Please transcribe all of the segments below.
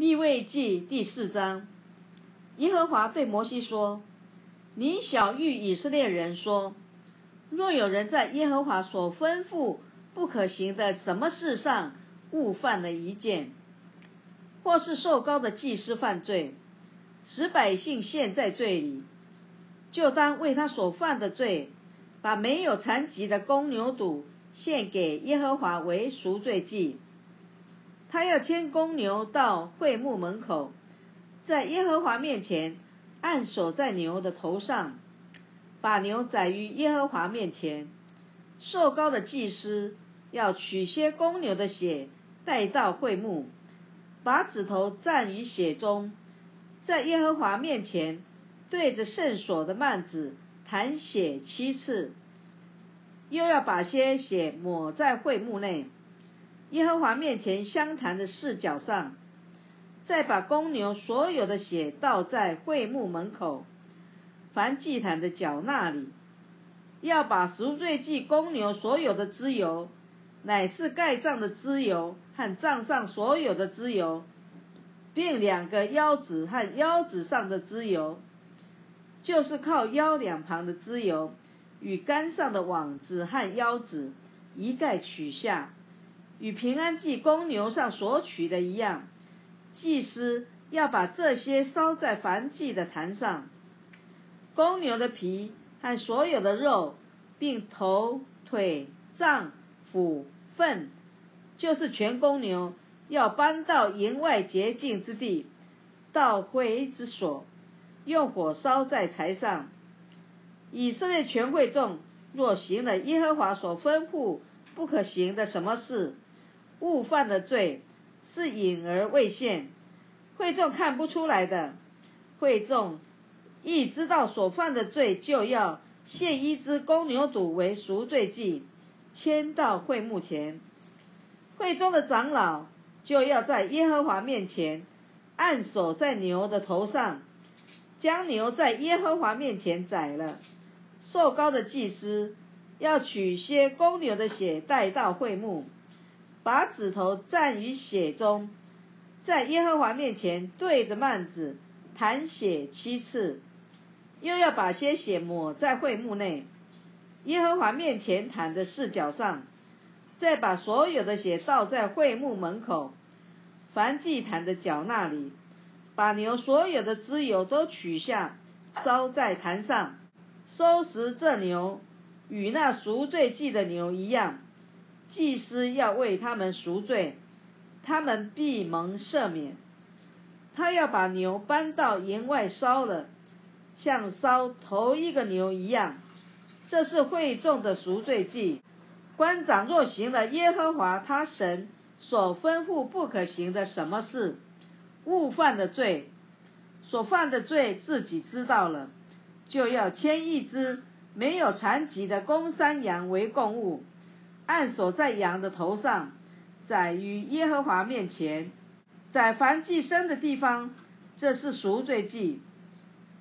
立位记第四章，耶和华对摩西说：“你小谕以色列人说，若有人在耶和华所吩咐不可行的什么事上误犯了一件，或是受高的祭司犯罪，使百姓陷在罪里，就当为他所犯的罪，把没有残疾的公牛犊献给耶和华为赎罪祭。”他要牵公牛到会幕门口，在耶和华面前按手在牛的头上，把牛宰于耶和华面前。受高的祭司要取些公牛的血带到会幕，把指头蘸于血中，在耶和华面前对着圣所的幔子弹血七次，又要把些血抹在会幕内。耶和华面前相谈的视角上，再把公牛所有的血倒在会幕门口，凡祭坛的脚那里，要把赎罪祭公牛所有的脂油，乃是盖帐的脂油和帐上所有的脂油，并两个腰子和腰子上的脂油，就是靠腰两旁的脂油，与杆上的网子和腰子一概取下。与平安祭公牛上所取的一样，祭司要把这些烧在燔祭的坛上。公牛的皮和所有的肉，并头、腿、脏、腑、粪，就是全公牛，要搬到营外洁净之地，到会之所，用火烧在柴上。以色列全会众若行了耶和华所吩咐不可行的什么事，误犯的罪是隐而未现，会众看不出来的。会众一知道所犯的罪，就要献一只公牛犊为赎罪祭，牵到会幕前。会中的长老就要在耶和华面前按手在牛的头上，将牛在耶和华面前宰了。受高的祭司要取些公牛的血带到会幕。把指头蘸于血中，在耶和华面前对着幔子弹血七次，又要把些血抹在会幕内，耶和华面前弹的视角上，再把所有的血倒在会幕门口，凡祭坛的脚那里，把牛所有的脂油都取下，烧在坛上，收拾这牛，与那赎罪祭的牛一样。祭司要为他们赎罪，他们必蒙赦免。他要把牛搬到营外烧了，像烧头一个牛一样。这是会众的赎罪祭。官长若行了耶和华他神所吩咐不可行的什么事，误犯的罪，所犯的罪自己知道了，就要牵一只没有残疾的公山羊为供物。按手在羊的头上，在于耶和华面前，在凡祭牲的地方，这是赎罪祭。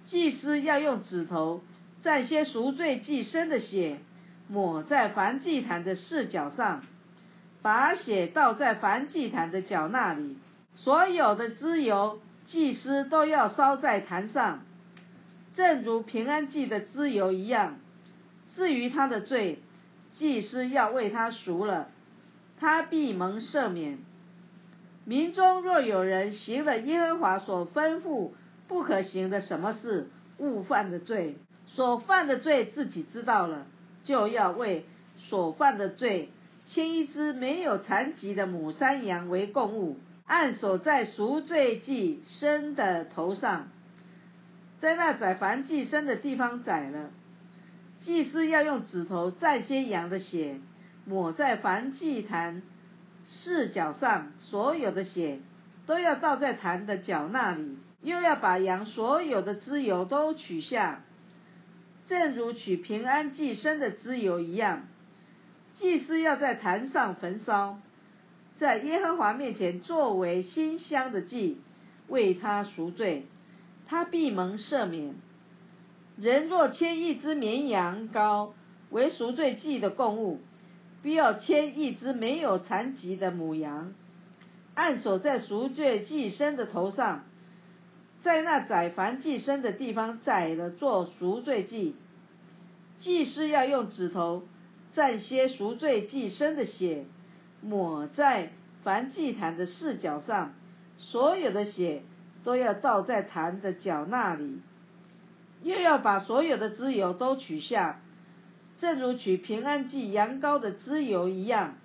祭司要用指头蘸些赎罪祭牲的血，抹在凡祭坛的四角上，把血倒在凡祭坛的脚那里。所有的脂油，祭司都要烧在坛上，正如平安祭的脂油一样。至于他的罪，祭司要为他赎了，他必蒙赦免。民中若有人行了耶和华所吩咐不可行的什么事，误犯的罪，所犯的罪自己知道了，就要为所犯的罪牵一只没有残疾的母山羊为供物，按手在赎罪祭生的头上，在那宰凡祭生的地方宰了。祭司要用指头蘸些羊的血，抹在燔祭坛四角上，所有的血都要倒在坛的角那里，又要把羊所有的脂油都取下，正如取平安祭牲的脂油一样。祭司要在坛上焚烧，在耶和华面前作为馨香的祭，为他赎罪，他必蒙赦免。人若牵一只绵羊羔为赎罪祭的供物，必要牵一只没有残疾的母羊，按手在赎罪祭牲的头上，在那宰凡祭牲的地方宰了做赎罪祭。祭司要用指头蘸些赎罪祭牲的血，抹在凡祭坛的四角上，所有的血都要倒在坛的角那里。又要把所有的脂油都取下，正如取平安祭羊羔的脂油一样。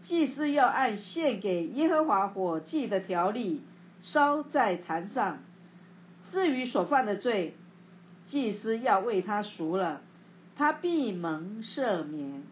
祭司要按献给耶和华火祭的条例烧在坛上。至于所犯的罪，祭司要为他赎了，他必蒙赦免。